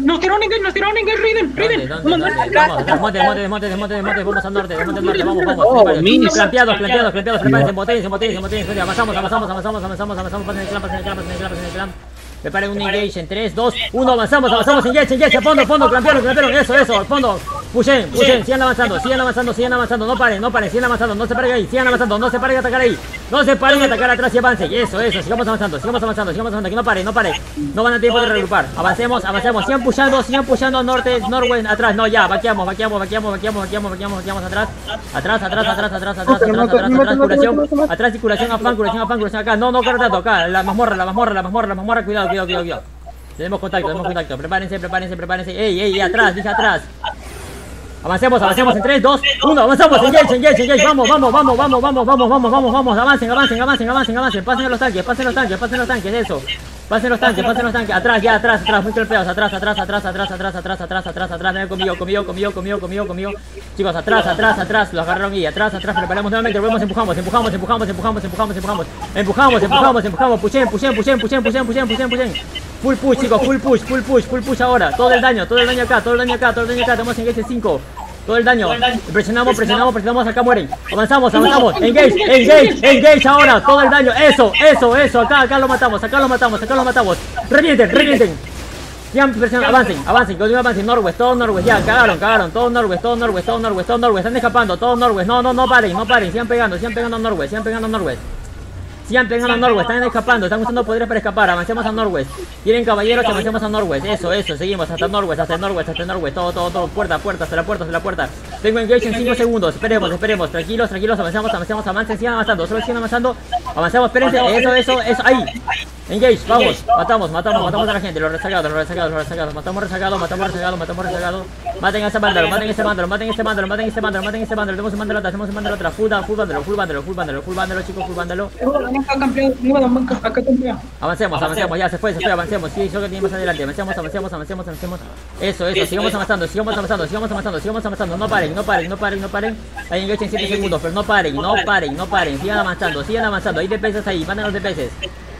Nos tiraron engage, nos tiraron engage, Raiden, Raiden. Vamos, desmonte, desmonte, desmonte, desmonte, desmonte, vamos al norte, desmonte al norte, vamos, vamos. Oh, minis. Planteados, planteados, planteados, prepárense, botellas, botellas, botellas, avanzamos, avanzamos, avanzamos, avanzamos, avanzamos, pasen el clan, pasen el clan, pasen el clan, pasen el clan. Preparen un engage en 3, 2, 1, avanzamos, avanzamos, engage, engage, a fondo, fondo, clampearon, clampearon, eso, eso, al fondo. Pushen, pushen, sigan avanzando, sigan avanzando, sigan avanzando, no paren, no paren, sigan avanzando, no se paren ahí, sigan avanzando, no se paren a atacar ahí, no se paren a atacar atrás y avancen, eso, eso, sigamos avanzando, sigamos avanzando, sigamos avanzando, que no paren, no paren, no van a tiempo de regrupar, avancemos, avancemos, sigan pushando, sigan pushando norte, norwest, atrás, no, ya, vaqueamos, vaqueamos, vaqueamos, vaqueamos, vaqueamos, vaqueamos, vaqueamos atrás, atrás, atrás, atrás, atrás, atrás, atrás, atrás, atrás, curación, atrás y curación, afán, curación, afán, curación acá, no, no, carga tanto, acá, la mazmorra, la mazmorra, la mazmorra, la mazmorra, cuidado, cuidado, cuidado, cuidado. Tenemos contacto, tenemos contacto. Prepárense, prepárense, prepárense. Ey, ey, atrás, dije atrás. Avancemos, avancemos en 3, 2, 1, avanzamos, engage, engage, engage, vamos, vamos, vamos, vamos, vamos, vamos, vamos, vamos, vamos, avancen, avancen, avancen, avancen, avancen, pasen a los tanques, pasen los tanques, pasen los tanques, eso. Pasen los tanques, pasen los tanques, atrás, ya, atrás, atrás, muy golpeados, atrás, atrás, atrás, atrás, atrás, atrás, atrás, atrás, atrás, ven conmigo, conmigo, conmigo, conmigo, conmigo, conmigo. Chicos, atrás, atrás, atrás, los agarraron y atrás, atrás, preparamos nuevamente, volvemos, empujamos, empujamos, empujamos, empujamos, empujamos, empujamos, empujamos, empujamos, empujamos, pushen, pushen, pushen, pushen, pushen, pushen, pushen, pushen. Full push, chicos, full push, full push, full push ahora, todo el daño, todo el daño acá, todo el daño acá, todo el daño acá, tenemos engage 5. Todo el daño. Presionamos, presionamos, presionamos, acá mueren. Avanzamos, avanzamos. Engage, engage, engage ahora. Todo el daño. Eso, eso, eso. Acá, acá lo matamos, acá lo matamos, acá lo matamos. Revienten, revienten. Ya presionan, avancen, avancen, continúen avancen, Norwest, todo Norwest, ya, cagaron, cagaron, todo Norwest, todo Norwest, todo Norwest, todo Norwest, están escapando, todo Norwest, no, no, no paren, no paren, sigan pegando, sigan pegando a Norwest, sigan pegando a Norwest. Sigan pegando a Norwest, están escapando, están usando poderes para escapar, avancemos a Norwest. Quieren caballeros, avancemos a Norwest, eso, eso, seguimos hasta Norwest, hasta Norwest, hasta Norwest, todo, todo, todo, puerta, puerta, hasta la puerta, hasta la puerta. Tengo engage en 5 segundos, esperemos, esperemos, tranquilos, tranquilos, avancemos, avancemos, avancen, sigan avanzando, solo sigan avanzando, avancemos, espérense, eso, eso, eso, ahí. Engage, vamos, matamos, matamos, matamos a la gente, los rezagados, los rezagados, los rezagados, matamos rezagados, matamos rezagados, matamos rezagados. Maten a ese vándalo, maten a ese vándalo, maten a ese vándalo, maten a ese vándalo, maten a ese vándalo, tenemos un vándalo atrás, tenemos un vándalo atrás, full, down, full vándalo, full vándalo, full vándalo, full vándalo, chicos, full vándalo. Avancemos, avancemos, ya se fue, se fue, avancemos, sí, yo que tiene más adelante, avancemos, avancemos, avancemos, avancemos. Eso, eso, sigamos avanzando, sigamos avanzando, sigamos avanzando, sigamos avanzando, no paren, no paren, no paren, no paren. Hay engage en 7 segundos, pero no paren, no paren, no paren, sigan avanzando, sigan avanzando, hay DPS ahí, manden los DPS.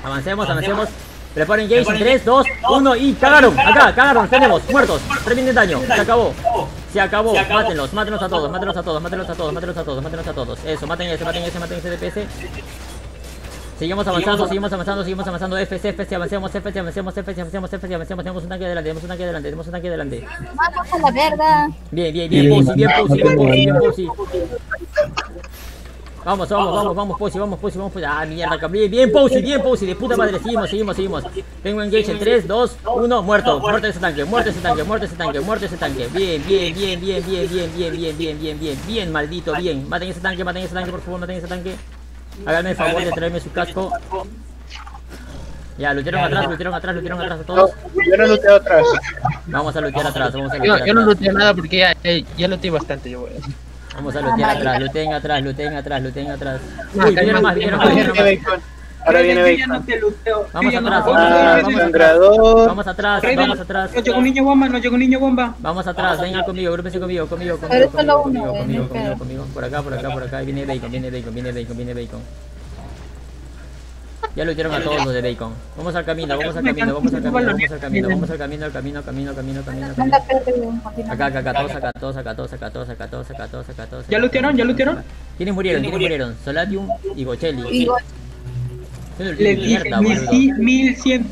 Avancemos, avancemos. Preparen en 3, 2, 1 y cagaron, acá, cagaron, tenemos, muertos, revienten daño, se acabó. Se acabó, mátenlos, mátenlos a todos, mátenlos a todos, mátenlos a todos, mátenlos a todos, mátenlos a todos. Eso, maten ese, maten ese, maten ese DPS. Seguimos avanzando, seguimos avanzando, seguimos avanzando. FC, FC, avancemos, FC, avancemos, FC, avancemos, FC, avancemos. Tenemos un tanque adelante, tenemos un tanque adelante, tenemos un tanque adelante. Vamos a la verga. Bien, bien, bien, bien, Pussy, bien, Pussy, bien, Pussy. Vamos, vamos, vamos, vamos, Pussy, vamos, Pussy, vamos, Pussy. Ah, mierda, bien, bien, Pussy, bien, Pussy, de puta madre. Seguimos, seguimos, seguimos. Tengo engage en 3, 2, 1, muerto. Muerto ese tanque, muerto ese tanque, muerto ese tanque, muerto ese tanque. Bien, bien, bien, bien, bien, bien, bien, bien, bien, bien, bien, bien, maldito, bien. Maten ese tanque, maten ese tanque, por favor, maten ese tanque. Háganme el favor de traerme su casco. Ya, lutearon atrás, lutearon atrás, lutearon atrás a todos. Yo no luteo atrás. Vamos a lutear atrás, vamos a Yo, lutear yo no atrás. luteo nada porque ya, eh, ya luteé bastante yo, güey. Vamos a lutear atrás, luteen atrás, luteen atrás, luteen atrás. Uy, vinieron más, vinieron más, Ahora vinieron viene más. Bacon. Ahora viene Yo ya Bacon. no te luteo. Vamos no atrás, vamos. Ah, atrás, vamos atrás. Vamos atrás, Raiden, vamos atrás. Nos llegó un niño bomba, nos llegó un niño bomba. Vamos atrás, vengan conmigo, agrúpense conmigo, conmigo, conmigo, conmigo, conmigo, güey, conmigo, no hay conmigo, pedo. conmigo. Por acá, por acá, por acá. Viene bacon, viene bacon, viene bacon, viene bacon. Ya lo hicieron a todos los de bacon. Vamos al camino, vamos al camino, vamos al camino, vamos al camino, vamos al camino, al camino, camino, camino, camino. Acá, acá, acá, todos acá, todos acá, todos acá, todos acá, todos acá, todos acá, todos. ¿Ya lootearon? ¿Ya lootearon? ¿Quiénes murieron? ¿Quiénes murieron? Solatium y Bocelli. Mierda, dije boludo. 1100